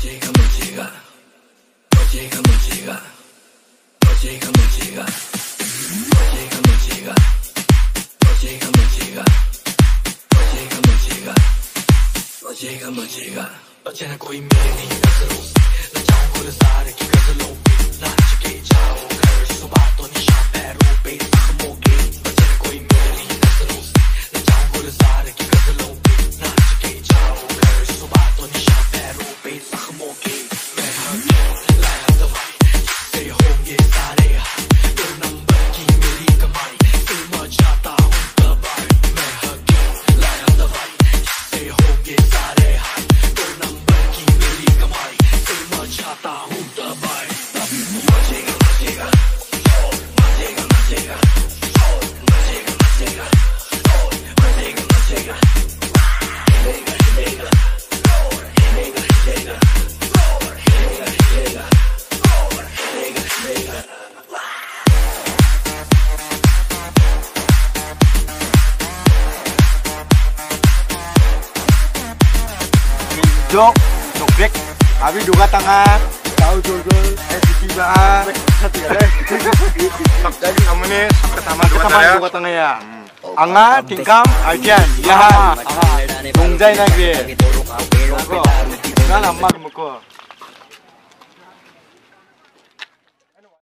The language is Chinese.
我几个，我几个，我几个，我几个，我几个，我几个，我几个，我几个，我几个，我几个。Thank. jok jogrek tapi duka tengah tahu jok jok eh tibaan jadi kamu ini pertama dua tengah ya? pertama tangan ya. Angga, ya. tingkam ajian yahan tungjai nagri Nggak lama kemukul.